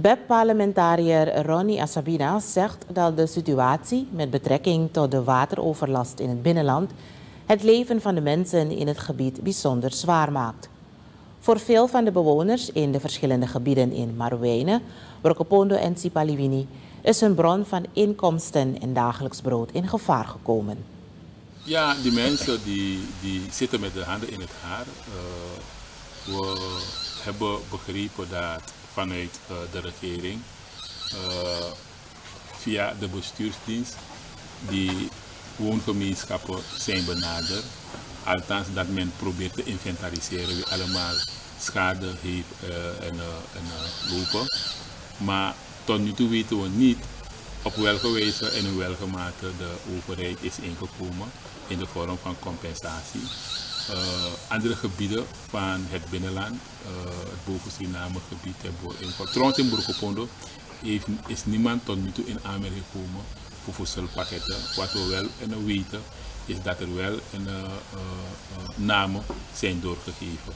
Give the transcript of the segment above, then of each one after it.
BEP-parlementariër Ronnie Asabina zegt dat de situatie met betrekking tot de wateroverlast in het binnenland het leven van de mensen in het gebied bijzonder zwaar maakt. Voor veel van de bewoners in de verschillende gebieden in Marouwijne, Brokopondo en Sipaliwini is hun bron van inkomsten en dagelijks brood in gevaar gekomen. Ja, die mensen die, die zitten met de handen in het haar. Uh, we hebben begrepen dat vanuit uh, de regering uh, via de bestuursdienst die woongemeenschappen zijn benaderd. Althans dat men probeert te inventariseren wie allemaal schade heeft uh, en, en lopen. Maar tot nu toe weten we niet op welke wijze en in welke mate de overheid is ingekomen in de vorm van compensatie. Uh, andere gebieden van het binnenland, uh, het boven gebied, trouwens in Burkopondo, is niemand tot nu toe in aanmerking gekomen voor voedselpakketten. Wat we wel en weten is dat er wel een, uh, namen zijn doorgegeven.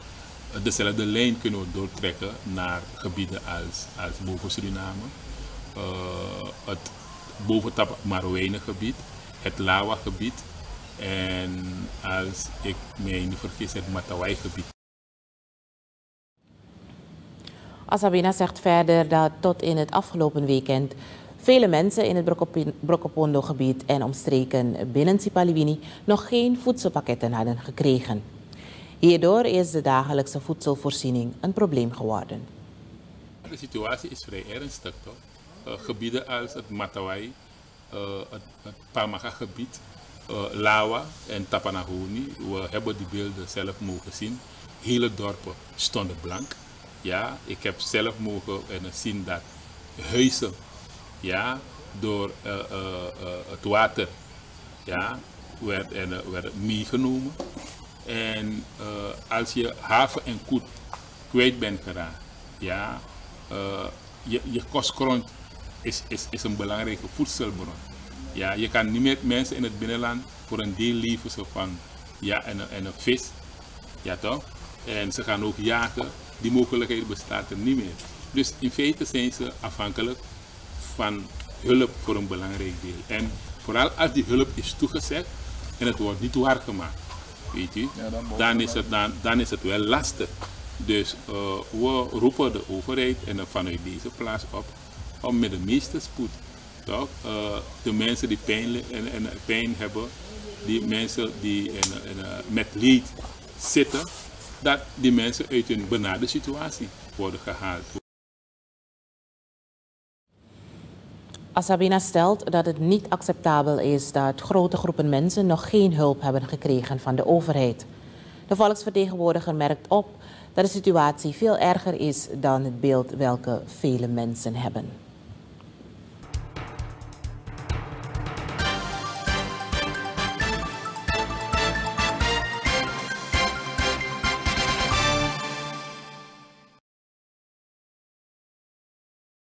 Dezelfde lijn kunnen we doortrekken naar gebieden als, als boven Suriname, het boven Marowijnen gebied, het Lawa gebied en als ik mij niet vergis het Matawai gebied. Asabina zegt verder dat tot in het afgelopen weekend vele mensen in het Brokopondo gebied en omstreken binnen Sipaliwini nog geen voedselpakketten hadden gekregen. Hierdoor is de dagelijkse voedselvoorziening een probleem geworden. De situatie is vrij ernstig toch? Uh, gebieden als het Matawai, uh, het, het Pamaga gebied, uh, Lawa en Tapanahoni. We hebben die beelden zelf mogen zien. Hele dorpen stonden blank. Ja, ik heb zelf mogen zien dat huizen ja, door uh, uh, het water ja, werd, en, werd meegenomen. En als je haven en koet kwijt bent geraakt, ja, je, je kostgrond is, is, is een belangrijke voedselbron. Ja, je kan niet meer mensen in het binnenland voor een deel leven zo van ja, en, een, en een vis. Ja toch? En ze gaan ook jagen. Die mogelijkheid bestaat er niet meer. Dus in feite zijn ze afhankelijk van hulp voor een belangrijk deel. En vooral als die hulp is toegezet en het wordt niet waargemaakt, weet u, dan, is het, dan, dan is het wel lastig. Dus uh, we roepen de overheid en vanuit deze plaats op om met de meeste spoed toch? Uh, de mensen die pijn, en, en pijn hebben, die mensen die in, in, uh, met leed zitten, dat die mensen uit hun benarde situatie worden gehaald. Asabina stelt dat het niet acceptabel is dat grote groepen mensen nog geen hulp hebben gekregen van de overheid. De volksvertegenwoordiger merkt op dat de situatie veel erger is dan het beeld welke vele mensen hebben.